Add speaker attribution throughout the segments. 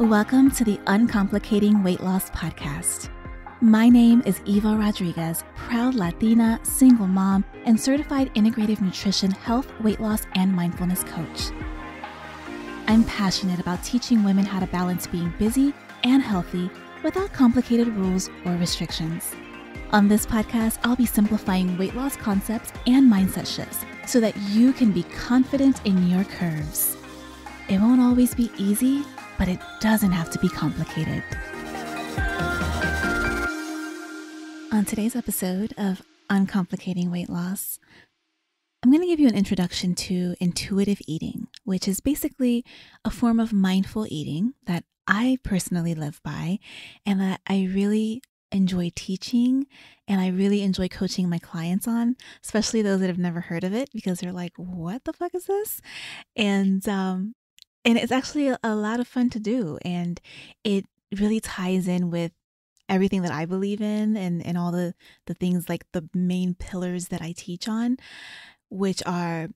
Speaker 1: Welcome to the Uncomplicating Weight Loss Podcast. My name is Eva Rodriguez, proud Latina, single mom, and certified integrative nutrition, health, weight loss, and mindfulness coach. I'm passionate about teaching women how to balance being busy and healthy without complicated rules or restrictions. On this podcast, I'll be simplifying weight loss concepts and mindset shifts so that you can be confident in your curves. It won't always be easy, but it doesn't have to be complicated. On today's episode of Uncomplicating Weight Loss, I'm going to give you an introduction to intuitive eating, which is basically a form of mindful eating that I personally live by and that I really enjoy teaching and I really enjoy coaching my clients on, especially those that have never heard of it because they're like, "What the fuck is this?" And um and it's actually a, lot of fun to do and it really ties in with everything that I believe in and and all the the things like the main pillars that I teach on, which are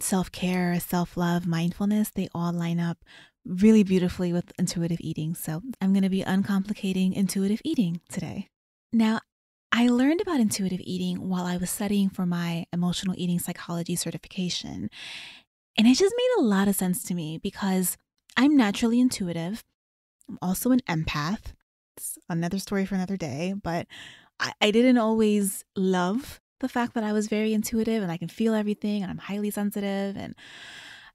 Speaker 1: self-care, self-love, mindfulness, they all line up really beautifully with intuitive eating. So I'm going to be uncomplicating intuitive eating today. Now, I learned about intuitive eating while I was studying for my emotional eating psychology certification. And it just made a lot of sense to me because I'm naturally intuitive. I'm also an empath. It's another story for another day, but I, I didn't always love the fact that I was very intuitive and I can feel everything and I'm highly sensitive and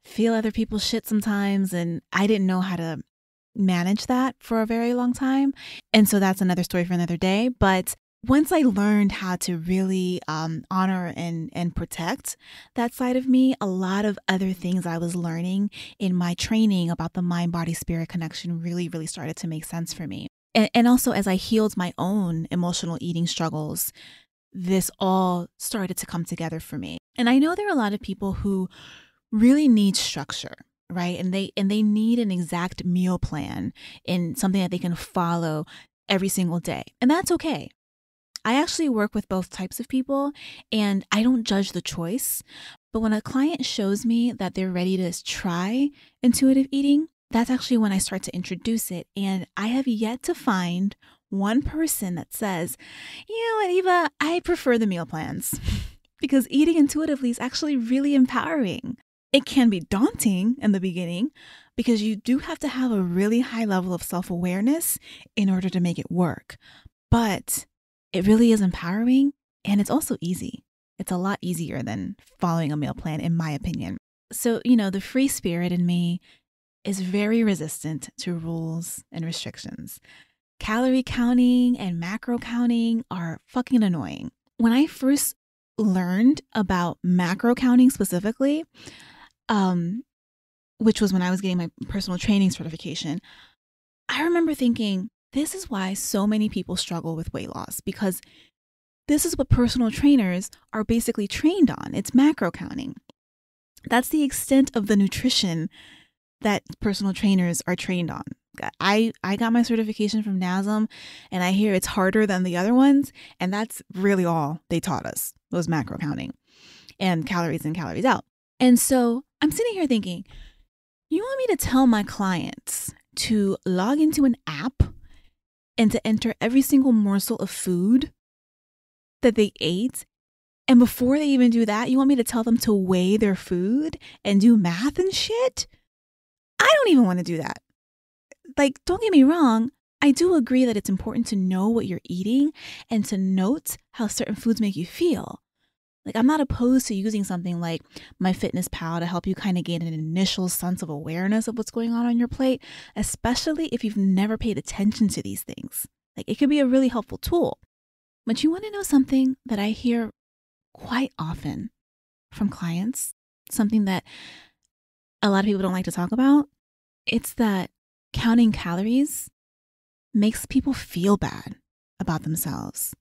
Speaker 1: feel other people's shit sometimes. And I didn't know how to manage that for a very long time. And so that's another story for another day. But once I learned how to really um, honor and, and protect that side of me, a lot of other things I was learning in my training about the mind body spirit connection really, really started to make sense for me. And, and also, as I healed my own emotional eating struggles, this all started to come together for me. And I know there are a lot of people who really need structure right and they and they need an exact meal plan and something that they can follow every single day and that's okay I actually work with both types of people and I don't judge the choice. But when a client shows me that they're ready to try intuitive eating, that's actually when I start to introduce it. And I have yet to find one person that says, you know what, Eva, I prefer the meal plans because eating intuitively is actually really empowering. It can be daunting in the beginning because you do have to have a really high level of self awareness in order to make it work. But it really is empowering and it's also easy. It's a lot easier than following a meal plan, in my opinion. So, you know, the free spirit in me is very resistant to rules and restrictions. Calorie counting and macro counting are fucking annoying. When I first learned about macro counting specifically, um, which was when I was getting my personal training certification, I remember thinking, this is why so many people struggle with weight loss because this is what personal trainers are basically trained on. It's macro counting. That's the extent of the nutrition that personal trainers are trained on. I, I got my certification from NASM and I hear it's harder than the other ones. And that's really all they taught us was macro counting and calories in, calories out. And so I'm sitting here thinking, you want me to tell my clients to log into an app and to enter every single morsel of food that they ate. And before they even do that, you want me to tell them to weigh their food and do math and shit? I don't even want to do that. Like, don't get me wrong, I do agree that it's important to know what you're eating and to note how certain foods make you feel. Like, I'm not opposed to using something like MyFitnessPal to help you kind of gain an initial sense of awareness of what's going on on your plate, especially if you've never paid attention to these things. Like, it could be a really helpful tool. But you want to know something that I hear quite often from clients, something that a lot of people don't like to talk about? It's that counting calories makes people feel bad about themselves.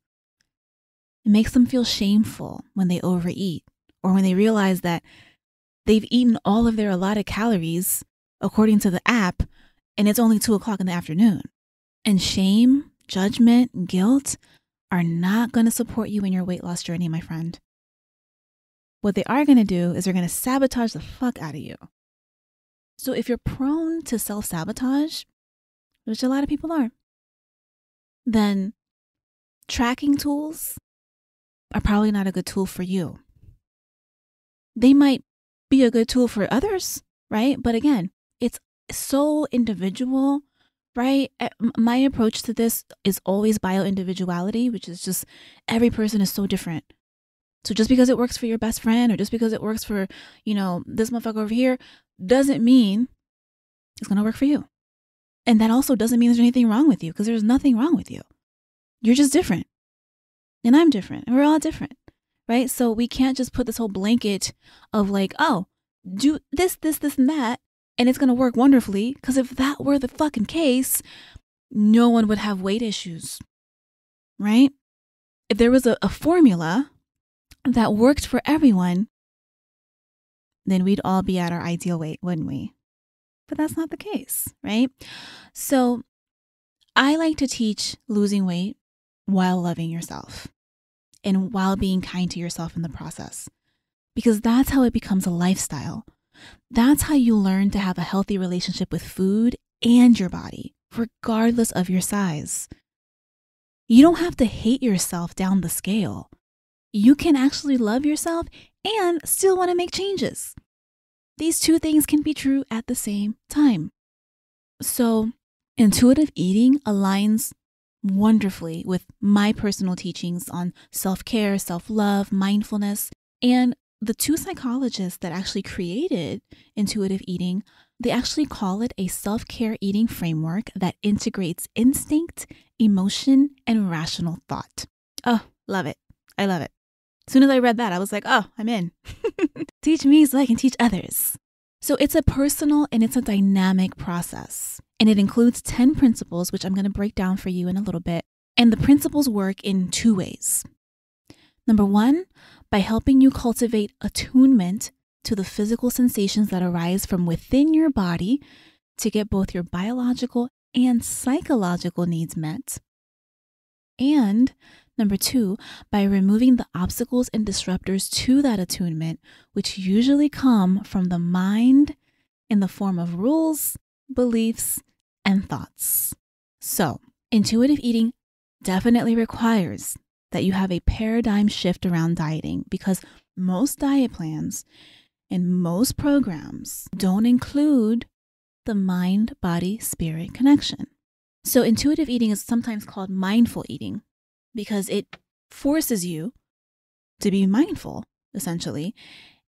Speaker 1: It makes them feel shameful when they overeat or when they realize that they've eaten all of their allotted calories according to the app and it's only two o'clock in the afternoon. And shame, judgment, guilt are not going to support you in your weight loss journey, my friend. What they are going to do is they're going to sabotage the fuck out of you. So if you're prone to self sabotage, which a lot of people are, then tracking tools are probably not a good tool for you. They might be a good tool for others, right? But again, it's so individual, right? Eh, my approach to this is always bio individuality, which is just every person is so different. So just because it works for your best friend or just because it works for, you know, this motherfucker over here doesn't mean it's going to work for you. And that also doesn't mean there's anything wrong with you because there's nothing wrong with you. You're just different. And I'm different. And we're all different. Right. So we can't just put this whole blanket of like, oh, do this, this, this, and that, and it's going to work wonderfully. Because if that were the fucking case, no one would have weight issues. Right. If there was a, a formula that worked for everyone, then we'd all be at our ideal weight, wouldn't we? But that's not the case, right? So I like to teach losing weight while loving yourself and while being kind to yourself in the process. Because that's how it becomes a lifestyle. That's how you learn to have a healthy relationship with food and your body, regardless of your size. You don't have to hate yourself down the scale. You can actually love yourself and still want to make changes. These two things can be true at the same time. So, intuitive eating aligns wonderfully with my personal teachings on self care, self love, mindfulness, and the two psychologists that actually created intuitive eating, they actually call it a self care eating framework that integrates instinct, emotion, and rational thought. Oh, love it. I love it. As soon as I read that, I was like, oh, I'm in. teach me so I can teach others. So it's a personal and it's a dynamic process. And it includes 10 principles, which I'm going to break down for you in a little bit. And the principles work in two ways. Number one, by helping you cultivate attunement to the physical sensations that arise from within your body to get both your biological and psychological needs met. And Number two, by removing the obstacles and disruptors to that attunement, which usually come from the mind in the form of rules, beliefs, and thoughts. So, intuitive eating definitely requires that you have a paradigm shift around dieting because most diet plans and most programs don't include the mind body spirit connection. So, intuitive eating is sometimes called mindful eating because it forces you to be mindful, essentially.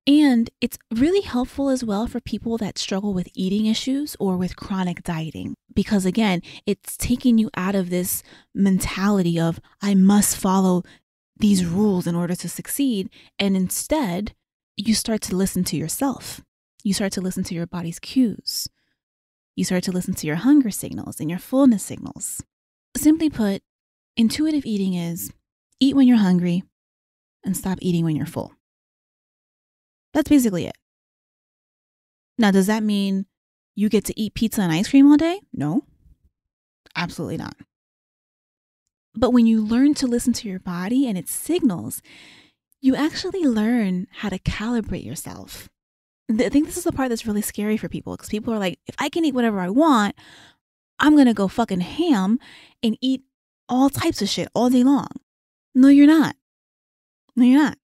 Speaker 1: And it's really helpful as well for people that struggle with eating issues or with chronic dieting, because again, it's taking you out of this mentality of, I must follow these rules in order to succeed. And instead, you start to listen to yourself. You start to listen to your body's cues. You start to listen to your hunger signals and your fullness signals. Simply put, Intuitive eating is eat when you're hungry and stop eating when you're full. That's basically it. Now, does that mean you get to eat pizza and ice cream all day? No, absolutely not. But when you learn to listen to your body and its signals, you actually learn how to calibrate yourself. I think this is the part that's really scary for people because people are like, if I can eat whatever I want, I'm going to go fucking ham and eat all types of shit all day long. No, you're not. No, you're not.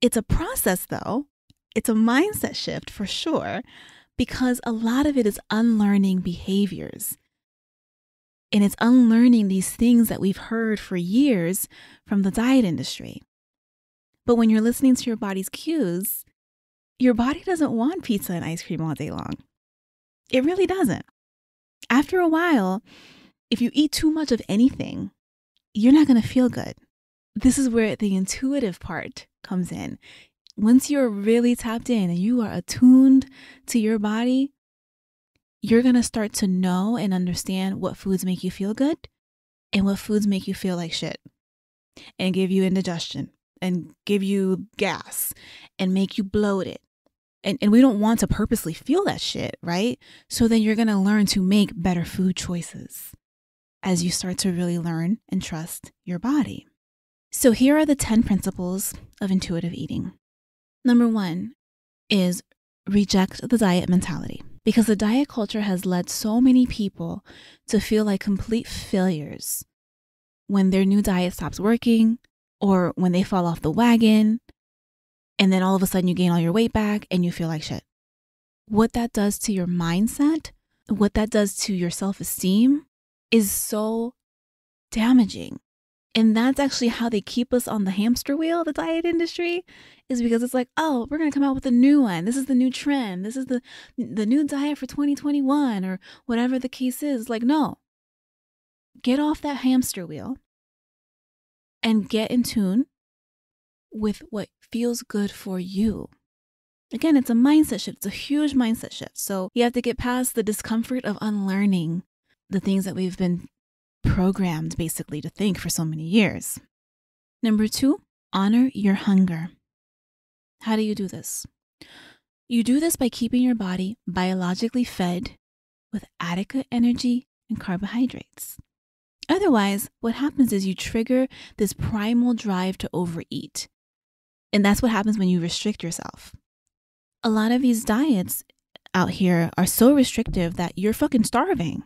Speaker 1: It's a process, though. It's a mindset shift for sure, because a lot of it is unlearning behaviors. And it's unlearning these things that we've heard for years from the diet industry. But when you're listening to your body's cues, your body doesn't want pizza and ice cream all day long. It really doesn't. After a while, if you eat too much of anything, you're not going to feel good. This is where the intuitive part comes in. Once you're really tapped in and you are attuned to your body, you're going to start to know and understand what foods make you feel good and what foods make you feel like shit and give you indigestion and give you gas and make you bloated. And, and we don't want to purposely feel that shit, right? So then you're going to learn to make better food choices as you start to really learn and trust your body. So, here are the 10 principles of intuitive eating. Number one is reject the diet mentality. because the diet culture has led so many people to feel like complete failures when their new diet stops working or when they fall off the wagon and then all of a sudden you gain all your weight back and you feel like shit. What that does to your mindset, what that does to your self esteem is so damaging. And that's actually how they keep us on the hamster wheel, the diet industry, is because it's like, oh, we're gonna come out with a new one. This is the new trend. This is the the new diet for 2021 or whatever the case is. Like, no. Get off that hamster wheel and get in tune with what feels good for you. Again, it's a mindset shift. It's a huge mindset shift. So you have to get past the discomfort of unlearning the things that we've been programmed basically to think for so many years. Number two, honor your hunger. How do you do this? You do this by keeping your body biologically fed with adequate energy and carbohydrates. Otherwise, what happens is you trigger this primal drive to overeat. And that's what happens when you restrict yourself. A lot of these diets out here are so restrictive that you're fucking starving.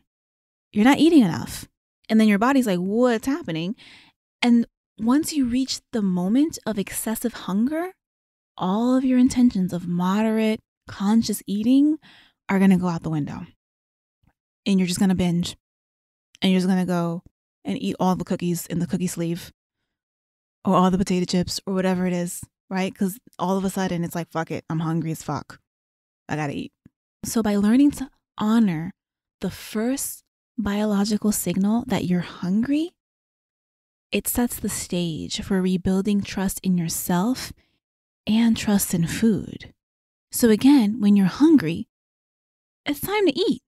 Speaker 1: You're not eating enough. And then your body's like, what's happening? And once you reach the moment of excessive hunger, all of your intentions of moderate, conscious eating are going to go out the window. And you're just going to binge. And you're just going to go and eat all the cookies in the cookie sleeve or all the potato chips or whatever it is, right? Because all of a sudden it's like, fuck it, I'm hungry as fuck. I got to eat. So by learning to honor the first biological signal that you're hungry, it sets the stage for rebuilding trust in yourself and trust in food. So, again, when you're hungry, it's time to eat.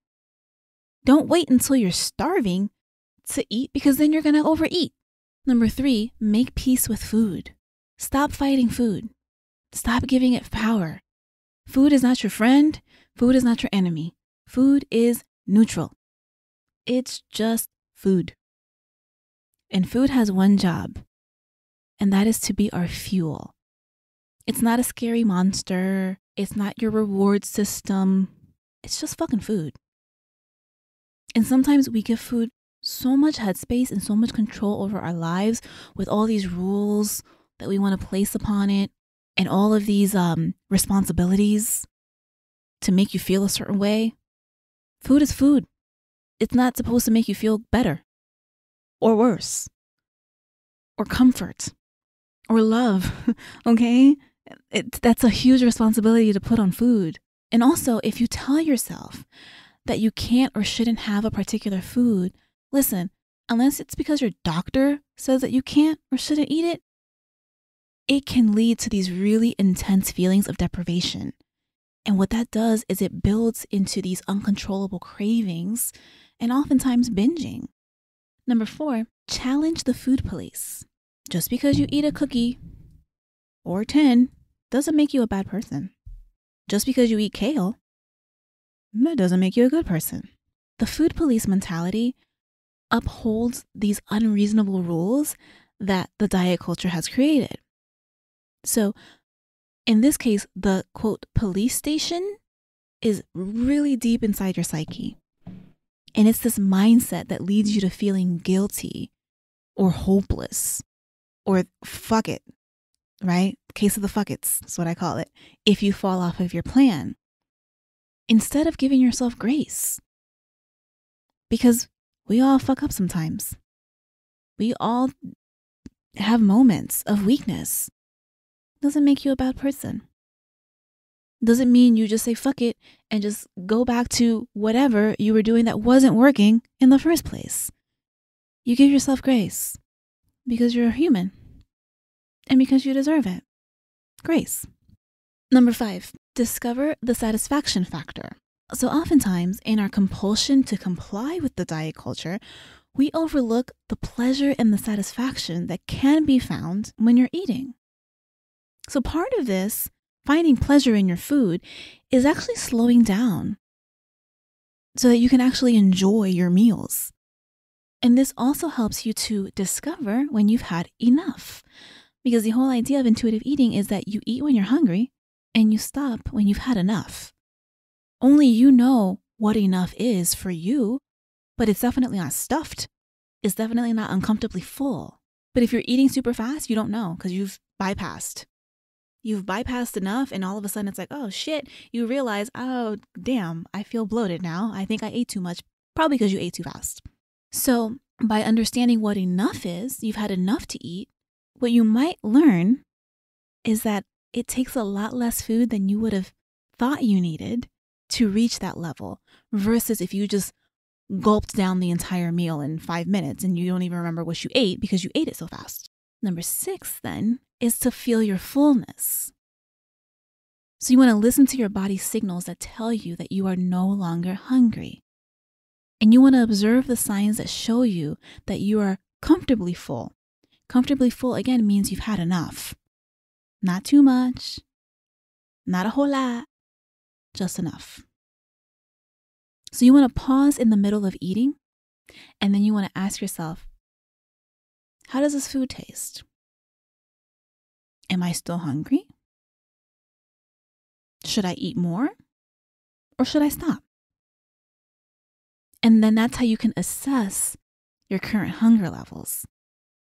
Speaker 1: Don't wait until you're starving to eat because then you're going to overeat. Number three, make peace with food. Stop fighting food. Stop giving it power. Food is not your friend. Food is not your enemy. Food is neutral. It's just food. And food has one job, and that is to be our fuel. It's not a scary monster. It's not your reward system. It's just fucking food. And sometimes we give food so much headspace and so much control over our lives with all these rules that we want to place upon it and all of these um, responsibilities to make you feel a certain way. Food is food it's not supposed to make you feel better or worse or comfort or love, okay? It, that's a huge responsibility to put on food. And also, if you tell yourself that you can't or shouldn't have a particular food, listen, unless it's because your doctor says that you can't or shouldn't eat it, it can lead to these really intense feelings of deprivation. And what that does is it builds into these uncontrollable cravings and oftentimes binging. Number four, challenge the food police. Just because you eat a cookie or 10 doesn't make you a bad person. Just because you eat kale, that doesn't make you a good person. The food police mentality upholds these unreasonable rules that the diet culture has created. So, in this case, the quote police station is really deep inside your psyche. And it's this mindset that leads you to feeling guilty or hopeless or fuck it, right? Case of the fuckets, that's what I call it, if you fall off of your plan. Instead of giving yourself grace. Because we all fuck up sometimes. We all have moments of weakness. Doesn't make you a bad person doesn't mean you just say fuck it and just go back to whatever you were doing that wasn't working in the first place. You give yourself grace because you're a human and because you deserve it. Grace. Number five, discover the satisfaction factor. So, oftentimes, in our compulsion to comply with the diet culture, we overlook the pleasure and the satisfaction that can be found when you're eating. So, part of this finding pleasure in your food is actually slowing down so that you can actually enjoy your meals. And this also helps you to discover when you've had enough. Because the whole idea of intuitive eating is that you eat when you're hungry and you stop when you've had enough. Only you know what enough is for you, but it's definitely not stuffed. It's definitely not uncomfortably full. But if you're eating super fast, you don't know because you've bypassed. You've bypassed enough, and all of a sudden it's like, oh shit, you realize, oh damn, I feel bloated now. I think I ate too much, probably because you ate too fast. So, by understanding what enough is, you've had enough to eat, what you might learn is that it takes a lot less food than you would have thought you needed to reach that level versus if you just gulped down the entire meal in five minutes and you don't even remember what you ate because you ate it so fast. Number six, then, is to feel your fullness. So you want to listen to your body's signals that tell you that you are no longer hungry. And you want to observe the signs that show you that you are comfortably full. Comfortably full, again, means you've had enough. Not too much, not a whole lot, just enough. So you want to pause in the middle of eating, and then you want to ask yourself, how does this food taste? Am I still hungry? Should I eat more? Or should I stop? And then that's how you can assess your current hunger levels,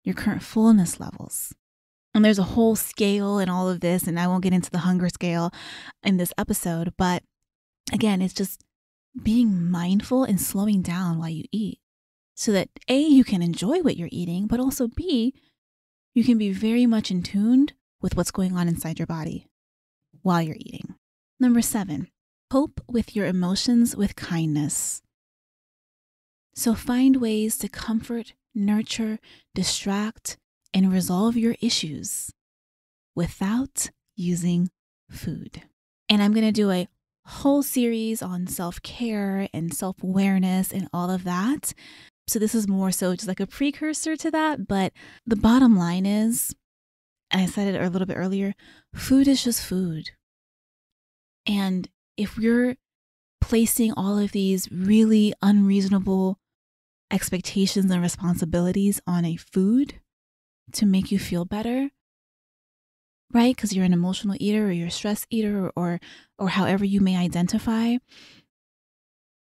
Speaker 1: your current fullness levels. And there's a whole scale and all of this, and I won't get into the hunger scale in this episode, but again, it's just being mindful and slowing down while you eat so that A, you can enjoy what you're eating, but also B, you can be very much in tuned with what's going on inside your body while you're eating. Number seven, cope with your emotions with kindness. So find ways to comfort, nurture, distract, and resolve your issues without using food. And I'm going to do a whole series on self care and self awareness and all of that. So, this is more so just like a precursor to that. But the bottom line is, I said it a little bit earlier food is just food. And if we're placing all of these really unreasonable expectations and responsibilities on a food to make you feel better right? Because you're an emotional eater or you're a stress eater or, or or however you may identify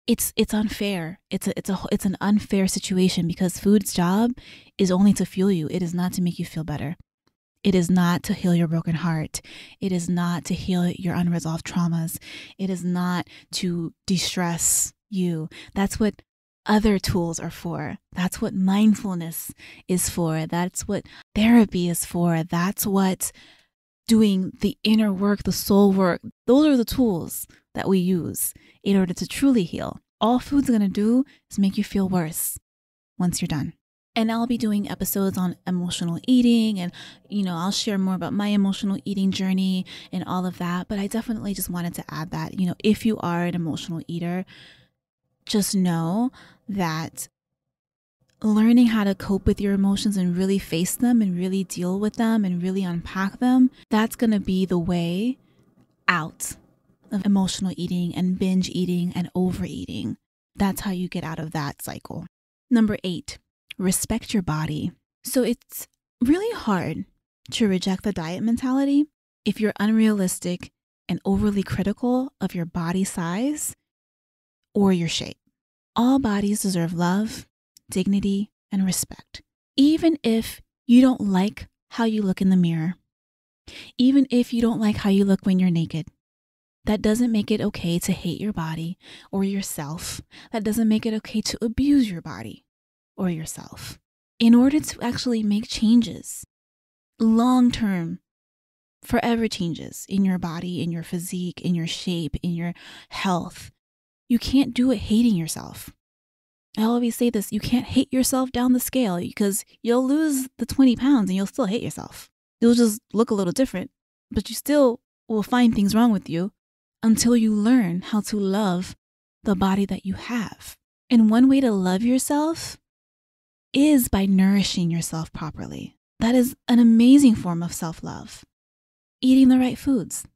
Speaker 1: it's it's unfair. It's a it's a it's an unfair situation because food's job is only to fuel you. It is not to make you feel better it is not to heal your broken heart. It is not to heal your unresolved traumas. It is not to de stress you. That's what other tools are for. That's what mindfulness is for. That's what therapy is for. That's what doing the inner work, the soul work, those are the tools that we use in order to truly heal. All food's gonna do is make you feel worse once you're done. And I'll be doing episodes on emotional eating and, you know, I'll share more about my emotional eating journey and all of that. But I definitely just wanted to add that, you know, if you are an emotional eater, just know that learning how to cope with your emotions and really face them and really deal with them and really unpack them, that's going to be the way out of emotional eating and binge eating and overeating. That's how you get out of that cycle. Number eight, respect your body. So it's really hard to reject the diet mentality if you're unrealistic and overly critical of your body size or your shape. All bodies deserve love, dignity, and respect, even if you don't like how you look in the mirror, even if you don't like how you look when you're naked. That doesn't make it okay to hate your body or yourself. That doesn't make it okay to abuse your body or yourself. In order to actually make changes, long term, forever changes in your body, in your physique, in your shape, in your health, you can't do it hating yourself. I always say this you can't hate yourself down the scale because you'll lose the 20 pounds and you'll still hate yourself. You'll just look a little different, but you still will find things wrong with you until you learn how to love the body that you have. And one way to love yourself is by nourishing yourself properly. That is an amazing form of self love. Eating the right foods,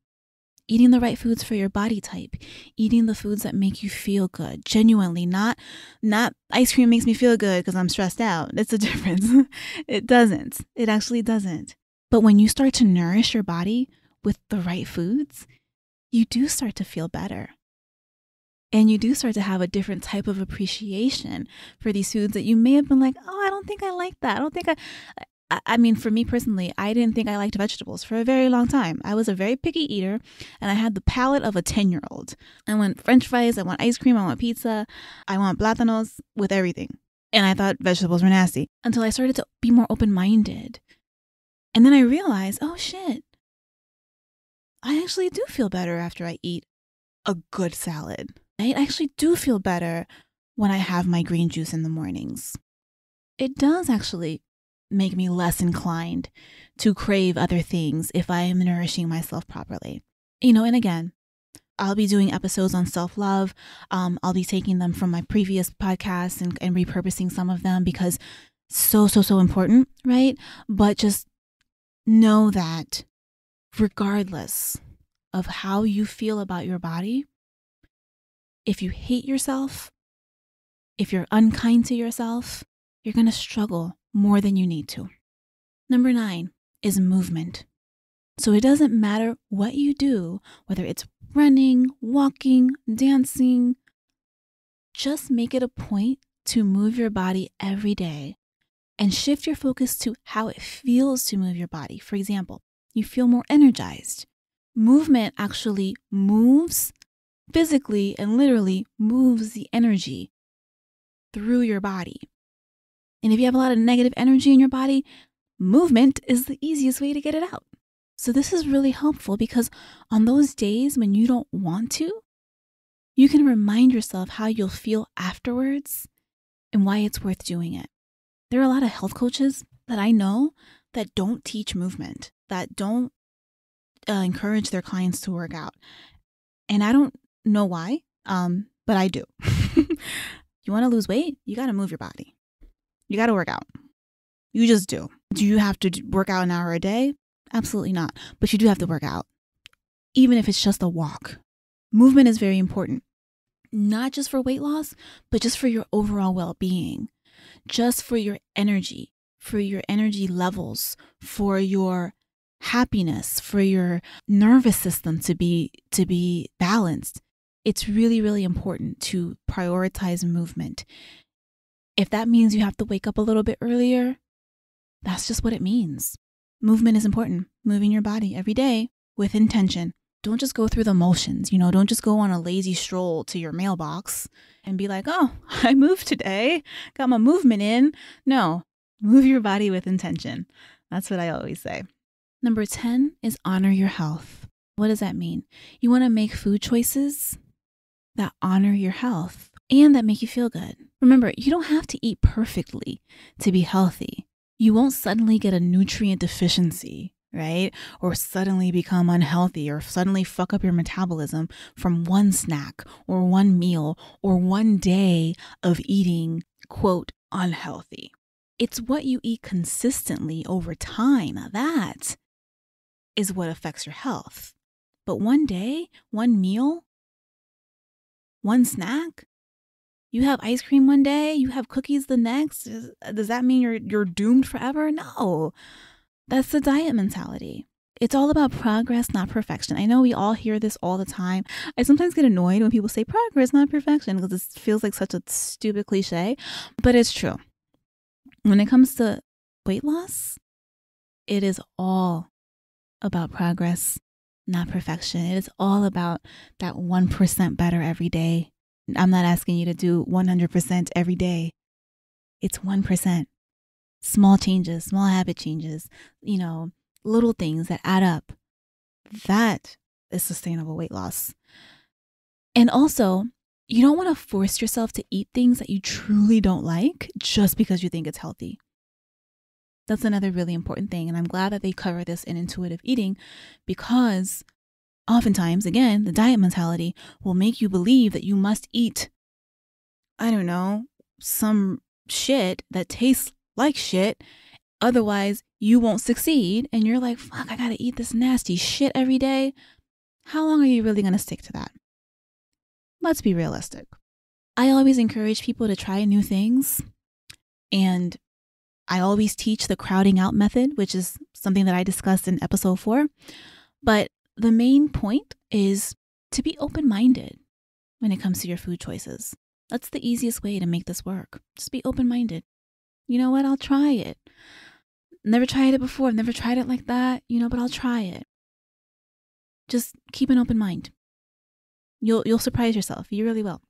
Speaker 1: eating the right foods for your body type. Eating the foods that make you feel good. Genuinely not not ice cream makes me feel good because i'm stressed out. It's a difference. It doesn't. It actually doesn't. But when you start to nourish your body with the right foods you do start to feel better And you do start to have a different type of appreciation for these foods that you may have been like, oh, I don't think I like that. I don't think I. I mean, for me personally, I didn't think I liked vegetables for a very long time. I was a very picky eater and I had the palate of a 10 year old. I want french fries, I want ice cream, I want pizza, I want plátanos with everything. And I thought vegetables were nasty until I started to be more open minded. And then I realized, oh shit, I actually do feel better after I eat a good salad. I actually do feel better when I have my green juice in the mornings. It does actually make me less inclined to crave other things if I am nourishing myself properly. You know, and again, I'll be doing episodes on self love. Um, I'll be taking them from my previous podcasts and, and repurposing some of them because so, so, so important, right? But just know that regardless of how you feel about your body, if you hate yourself, if you're unkind to yourself, you're going to struggle more than you need to. Number nine is movement. So it doesn't matter what you do, whether it's running, walking, dancing, just make it a point to move your body every day and shift your focus to how it feels to move your body. For example, you feel more energized. Movement actually moves physically and literally moves the energy through your body. And if you have a lot of negative energy in your body, movement is the easiest way to get it out. So, this is really helpful because on those days when you don't want to, you can remind yourself how you'll feel afterwards and why it's worth doing it. There are a lot of health coaches that I know that don't teach movement, that don't uh, encourage their clients to work out. And I don't know why, um, but I do. you want to lose weight? You got to move your body. You got to work out. You just do. Do you have to work out an hour a day? Absolutely not. But you do have to work out, even if it's just a walk. Movement is very important, not just for weight loss, but just for your overall well being, just for your energy, for your energy levels, for your happiness, for your nervous system to be to be balanced. It's really really important to prioritize movement. If that means you have to wake up a little bit earlier, that's just what it means. Movement is important. Moving your body every day with intention. Don't just go through the motions, you know, don't just go on a lazy stroll to your mailbox and be like, oh, I moved today, got my movement in. No, move your body with intention. That's what I always say. Number 10 is honor your health. What does that mean? You want to make food choices that honor your health and that make you feel good. Remember, you don't have to eat perfectly to be healthy. You won't suddenly get a nutrient deficiency, right? Or suddenly become unhealthy or suddenly fuck up your metabolism from one snack or one meal or one day of eating, quote, unhealthy. It's what you eat consistently over time. That is what affects your health. But one day, one meal, one snack, you have ice cream one day, you have cookies the next. Uh, does that mean you're you're doomed forever? No. That's the diet mentality. It's all about progress, not perfection. I know we all hear this all the time. I sometimes get annoyed when people say progress, not perfection, because it feels like such a stupid cliche, but it's true. When it comes to weight loss, it is all about progress, not perfection. It is all about that 1% better every day I'm not asking you to do 100% every day. It's 1%. Small changes, small habit changes, you know, little things that add up. That is sustainable weight loss. And also, you don't want to force yourself to eat things that you truly don't like just because you think it's healthy. That's another really important thing. And I'm glad that they cover this in intuitive eating because Oftentimes, again, the diet mentality will make you believe that you must eat, I don't know, some shit that tastes like shit. Otherwise, you won't succeed. And you're like, fuck, I gotta eat this nasty shit every day. How long are you really gonna stick to that? Let's be realistic. I always encourage people to try new things. And I always teach the crowding out method, which is something that I discussed in episode four. But the main point is to be open minded. when it comes to your food choices. That's the easiest way to make this work. Just be open minded. You know what? I'll try it. Never tried it before. I've never tried it like that, you know, but I'll try it. Just keep an open mind. You'll you'll surprise yourself. You really will.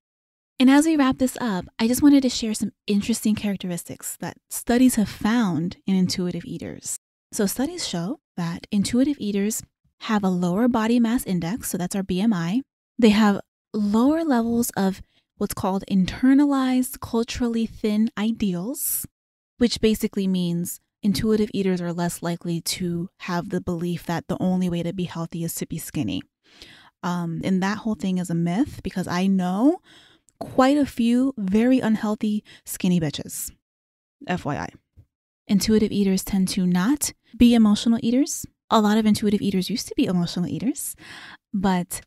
Speaker 1: And as we wrap this up, I just wanted to share some interesting characteristics that studies have found in intuitive eaters. So studies show that intuitive eaters have a lower body mass index, so that's our BMI. They have lower levels of what's called internalized culturally thin ideals, which basically means intuitive eaters are less likely to have the belief that the only way to be healthy is to be skinny. Um, and that whole thing is a myth because I know quite a few very unhealthy skinny bitches. FYI. Intuitive eaters tend to not be emotional eaters. A lot of intuitive eaters used to be emotional eaters, but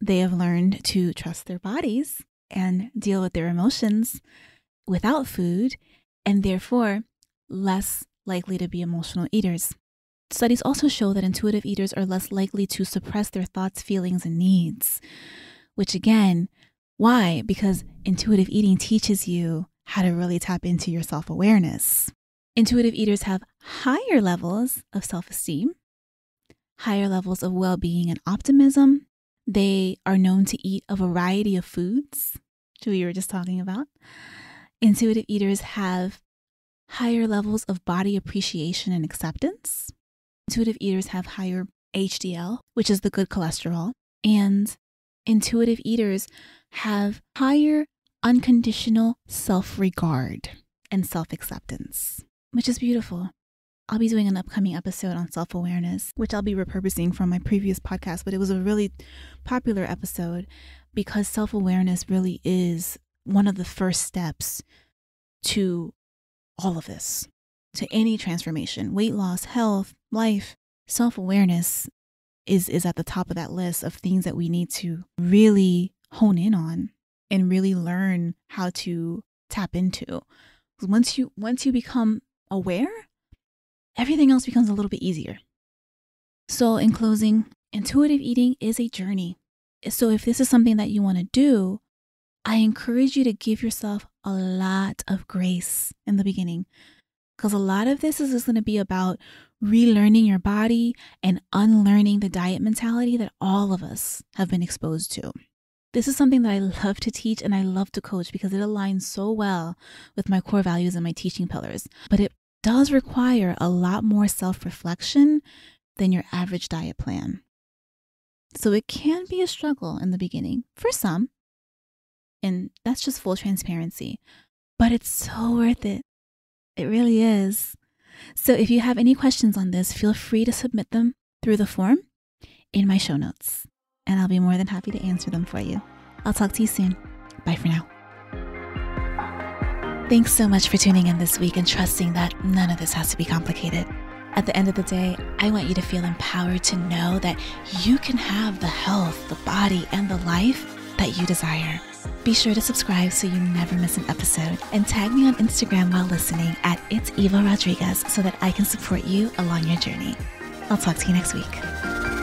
Speaker 1: they have learned to trust their bodies and deal with their emotions without food, and therefore less likely to be emotional eaters. Studies also show that intuitive eaters are less likely to suppress their thoughts, feelings, and needs, which again, why? Because intuitive eating teaches you how to really tap into your self awareness. Intuitive eaters have higher levels of self esteem, higher levels of well being and optimism. They are known to eat a variety of foods, which we were just talking about. Intuitive eaters have higher levels of body appreciation and acceptance. Intuitive eaters have higher HDL, which is the good cholesterol. And intuitive eaters have higher unconditional self regard and self acceptance, which is beautiful. I'll be doing an upcoming episode on self awareness, which I'll be repurposing from my previous podcast, but it was a really popular episode because self awareness really is one of the first steps to all of this, to any transformation weight loss, health, life. Self awareness is, is at the top of that list of things that we need to really hone in on and really learn how to tap into. Once you once you become aware, everything else becomes a little bit easier. So, in closing, intuitive eating is a journey. So, if this is something that you want to do, I encourage you to give yourself a lot of grace in the beginning because a lot of this is just going to be about relearning your body and unlearning the diet mentality that all of us have been exposed to. This is something that I love to teach and I love to coach because it aligns so well with my core values and my teaching pillars. But it does require a lot more self reflection than your average diet plan. So it can be a struggle in the beginning for some, and that's just full transparency. But it's so worth it. It really is. So if you have any questions on this, feel free to submit them through the form in my show notes, and I'll be more than happy to answer them for you. I'll talk to you soon. Bye for now. Thanks so much for tuning in this week and trusting that none of this has to be complicated. At the end of the day, I want you to feel empowered to know that you can have the health, the body, and the life that you desire. Be sure to subscribe so you never miss an episode and tag me on Instagram while listening at It's Eva Rodriguez so that I can support you along your journey. I'll talk to you next week.